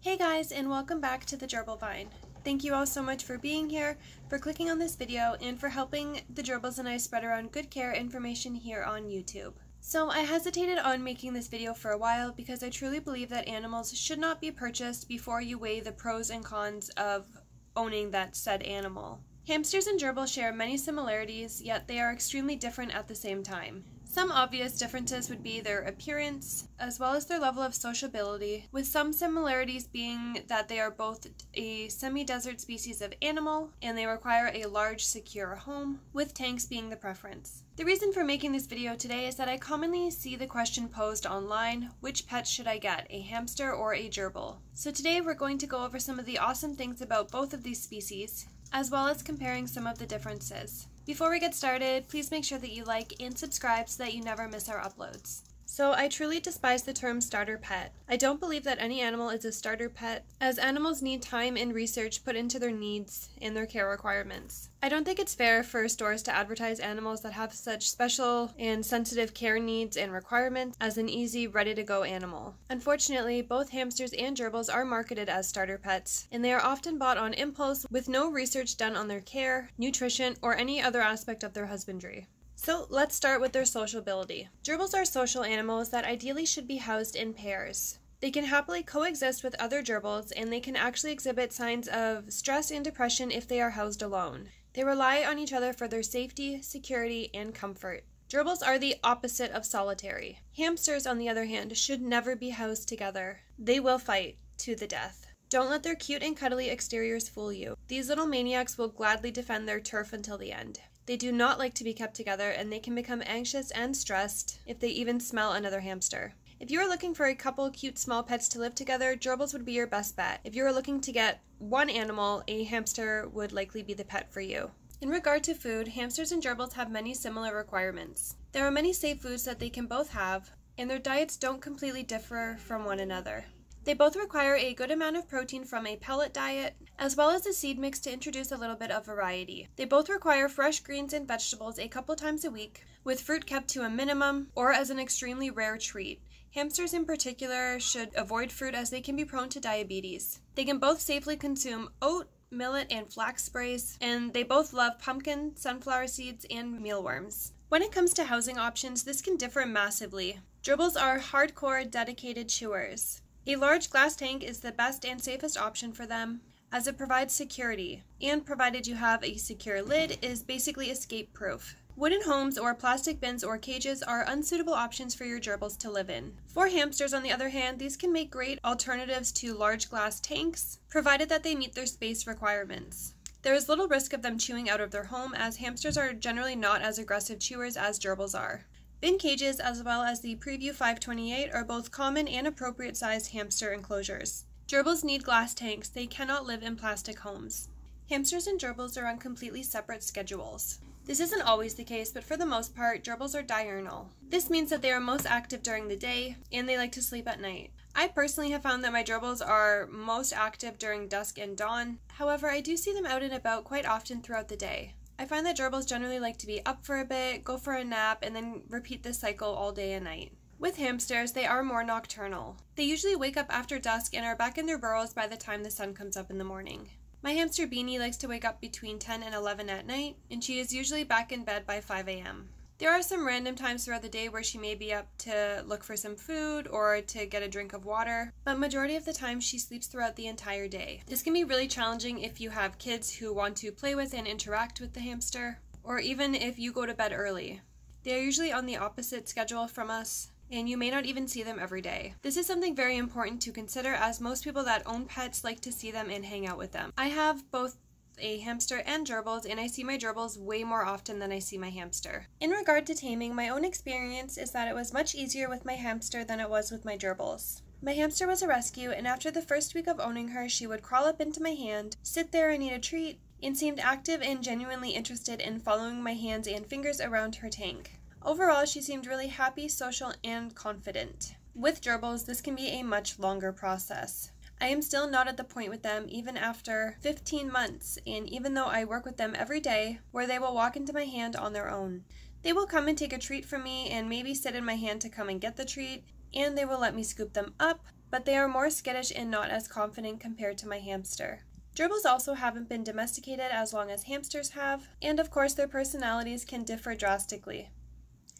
Hey guys, and welcome back to the Gerbil Vine. Thank you all so much for being here, for clicking on this video, and for helping the gerbils and I spread around good care information here on YouTube. So I hesitated on making this video for a while because I truly believe that animals should not be purchased before you weigh the pros and cons of owning that said animal. Hamsters and gerbils share many similarities, yet they are extremely different at the same time. Some obvious differences would be their appearance, as well as their level of sociability, with some similarities being that they are both a semi desert species of animal and they require a large, secure home, with tanks being the preference. The reason for making this video today is that I commonly see the question posed online which pet should I get, a hamster or a gerbil? So today we're going to go over some of the awesome things about both of these species, as well as comparing some of the differences. Before we get started, please make sure that you like and subscribe so that you never miss our uploads. So, I truly despise the term starter pet. I don't believe that any animal is a starter pet, as animals need time and research put into their needs and their care requirements. I don't think it's fair for stores to advertise animals that have such special and sensitive care needs and requirements as an easy, ready to go animal. Unfortunately, both hamsters and gerbils are marketed as starter pets, and they are often bought on impulse with no research done on their care, nutrition, or any other aspect of their husbandry. So let's start with their sociability. Gerbils are social animals that ideally should be housed in pairs. They can happily coexist with other gerbils and they can actually exhibit signs of stress and depression if they are housed alone. They rely on each other for their safety, security, and comfort. Gerbils are the opposite of solitary. Hamsters, on the other hand, should never be housed together. They will fight to the death. Don't let their cute and cuddly exteriors fool you. These little maniacs will gladly defend their turf until the end. They do not like to be kept together and they can become anxious and stressed if they even smell another hamster. If you are looking for a couple cute small pets to live together, gerbils would be your best bet. If you are looking to get one animal, a hamster would likely be the pet for you. In regard to food, hamsters and gerbils have many similar requirements. There are many safe foods that they can both have, and their diets don't completely differ from one another. They both require a good amount of protein from a pellet diet, as well as a seed mix to introduce a little bit of variety. They both require fresh greens and vegetables a couple times a week, with fruit kept to a minimum or as an extremely rare treat. Hamsters in particular should avoid fruit as they can be prone to diabetes. They can both safely consume oat, millet, and flax sprays, and they both love pumpkin, sunflower seeds, and mealworms. When it comes to housing options, this can differ massively. Gerbils are hardcore, dedicated chewers. A large glass tank is the best and safest option for them as it provides security, and provided you have a secure lid, is basically escape proof. Wooden homes or plastic bins or cages are unsuitable options for your gerbils to live in. For hamsters, on the other hand, these can make great alternatives to large glass tanks, provided that they meet their space requirements. There is little risk of them chewing out of their home, as hamsters are generally not as aggressive chewers as gerbils are. Bin cages as well as the Prevue 528 are both common and appropriate sized hamster enclosures. Gerbils need glass tanks, they cannot live in plastic homes. Hamsters and gerbils are on completely separate schedules. This isn't always the case, but for the most part, gerbils are diurnal. This means that they are most active during the day and they like to sleep at night. I personally have found that my gerbils are most active during dusk and dawn. However, I do see them out and about quite often throughout the day. I find that gerbils generally like to be up for a bit, go for a nap, and then repeat this cycle all day and night. With hamsters, they are more nocturnal. They usually wake up after dusk and are back in their burrows by the time the sun comes up in the morning. My hamster Beanie likes to wake up between 10 and 11 at night, and she is usually back in bed by 5 a.m. There are some random times throughout the day where she may be up to look for some food or to get a drink of water, but majority of the time she sleeps throughout the entire day. This can be really challenging if you have kids who want to play with and interact with the hamster, or even if you go to bed early. They are usually on the opposite schedule from us, and you may not even see them every day. This is something very important to consider as most people that own pets like to see them and hang out with them. I have both a hamster and gerbils, and I see my gerbils way more often than I see my hamster. In regard to taming, my own experience is that it was much easier with my hamster than it was with my gerbils. My hamster was a rescue, and after the first week of owning her, she would crawl up into my hand, sit there and eat a treat, and seemed active and genuinely interested in following my hands and fingers around her tank. Overall, she seemed really happy, social, and confident. With gerbils, this can be a much longer process. I am still not at the point with them even after 15 months, and even though I work with them every day, where they will walk into my hand on their own. They will come and take a treat from me and maybe sit in my hand to come and get the treat, and they will let me scoop them up, but they are more skittish and not as confident compared to my hamster. Gerbils also haven't been domesticated as long as hamsters have, and of course their personalities can differ drastically.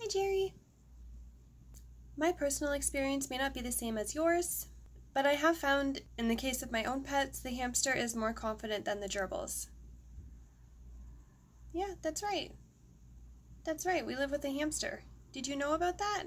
Hi Jerry! My personal experience may not be the same as yours, but I have found, in the case of my own pets, the hamster is more confident than the gerbils. Yeah, that's right. That's right, we live with a hamster. Did you know about that?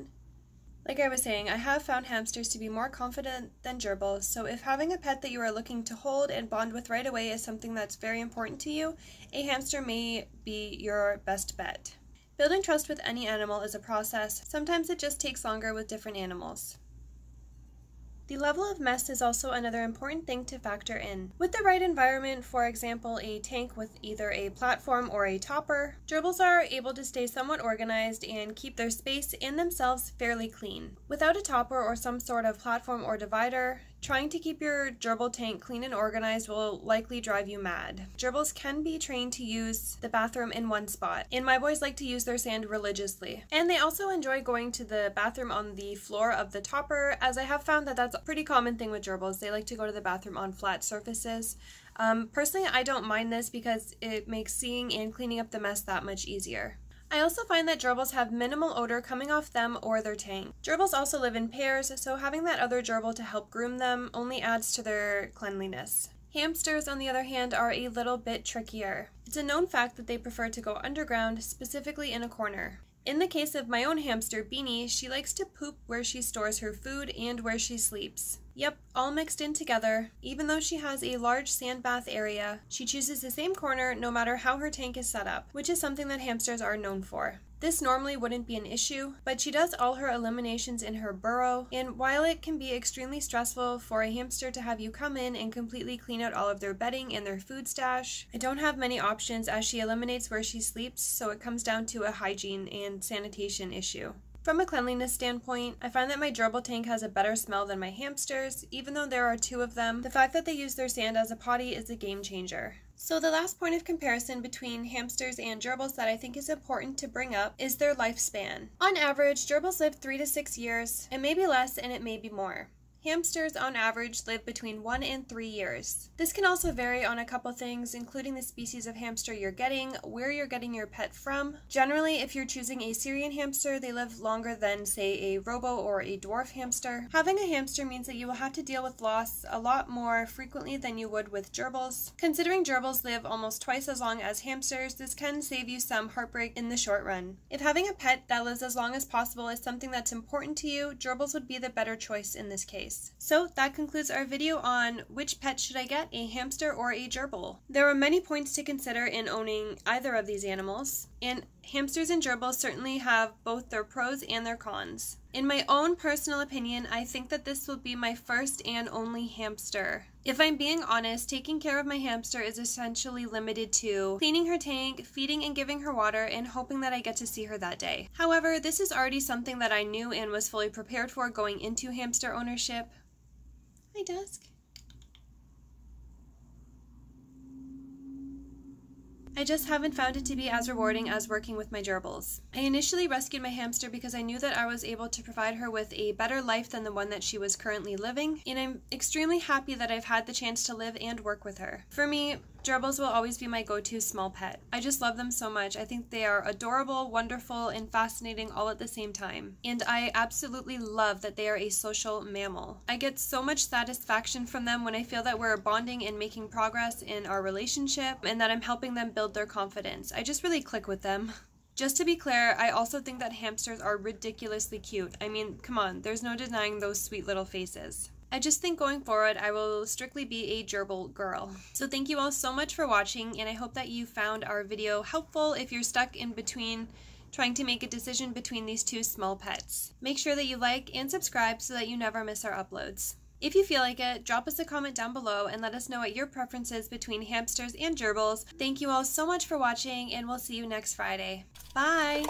Like I was saying, I have found hamsters to be more confident than gerbils, so if having a pet that you are looking to hold and bond with right away is something that's very important to you, a hamster may be your best bet. Building trust with any animal is a process, sometimes it just takes longer with different animals. The level of mess is also another important thing to factor in. With the right environment, for example a tank with either a platform or a topper, gerbils are able to stay somewhat organized and keep their space and themselves fairly clean. Without a topper or some sort of platform or divider, Trying to keep your gerbil tank clean and organized will likely drive you mad. Gerbils can be trained to use the bathroom in one spot, and my boys like to use their sand religiously. And they also enjoy going to the bathroom on the floor of the topper, as I have found that that's a pretty common thing with gerbils. They like to go to the bathroom on flat surfaces. Um, personally, I don't mind this because it makes seeing and cleaning up the mess that much easier. I also find that gerbils have minimal odor coming off them or their tank. Gerbils also live in pairs, so having that other gerbil to help groom them only adds to their cleanliness. Hamsters, on the other hand, are a little bit trickier. It's a known fact that they prefer to go underground, specifically in a corner. In the case of my own hamster, Beanie, she likes to poop where she stores her food and where she sleeps. Yep, all mixed in together. Even though she has a large sand bath area, she chooses the same corner no matter how her tank is set up, which is something that hamsters are known for. This normally wouldn't be an issue, but she does all her eliminations in her burrow, and while it can be extremely stressful for a hamster to have you come in and completely clean out all of their bedding and their food stash, I don't have many options as she eliminates where she sleeps, so it comes down to a hygiene and sanitation issue. From a cleanliness standpoint, I find that my gerbil tank has a better smell than my hamsters. Even though there are two of them, the fact that they use their sand as a potty is a game changer. So the last point of comparison between hamsters and gerbils that I think is important to bring up is their lifespan. On average, gerbils live 3 to 6 years. It may be less and it may be more. Hamsters, on average, live between one and three years. This can also vary on a couple things, including the species of hamster you're getting, where you're getting your pet from. Generally, if you're choosing a Syrian hamster, they live longer than, say, a robo or a dwarf hamster. Having a hamster means that you will have to deal with loss a lot more frequently than you would with gerbils. Considering gerbils live almost twice as long as hamsters, this can save you some heartbreak in the short run. If having a pet that lives as long as possible is something that's important to you, gerbils would be the better choice in this case. So that concludes our video on which pet should I get, a hamster or a gerbil. There are many points to consider in owning either of these animals, and hamsters and gerbils certainly have both their pros and their cons. In my own personal opinion, I think that this will be my first and only hamster. If I'm being honest, taking care of my hamster is essentially limited to cleaning her tank, feeding and giving her water, and hoping that I get to see her that day. However, this is already something that I knew and was fully prepared for going into hamster ownership. Hi, Dusk. I just haven't found it to be as rewarding as working with my gerbils. I initially rescued my hamster because I knew that I was able to provide her with a better life than the one that she was currently living, and I'm extremely happy that I've had the chance to live and work with her. For me, Gerbils will always be my go-to small pet. I just love them so much. I think they are adorable, wonderful, and fascinating all at the same time. And I absolutely love that they are a social mammal. I get so much satisfaction from them when I feel that we're bonding and making progress in our relationship and that I'm helping them build their confidence. I just really click with them. Just to be clear, I also think that hamsters are ridiculously cute. I mean, come on, there's no denying those sweet little faces. I just think going forward, I will strictly be a gerbil girl. So thank you all so much for watching, and I hope that you found our video helpful if you're stuck in between trying to make a decision between these two small pets. Make sure that you like and subscribe so that you never miss our uploads. If you feel like it, drop us a comment down below and let us know what your preference is between hamsters and gerbils. Thank you all so much for watching, and we'll see you next Friday. Bye!